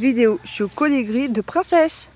vidéo. Je colibri de princesse.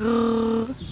Grrr.